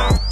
from.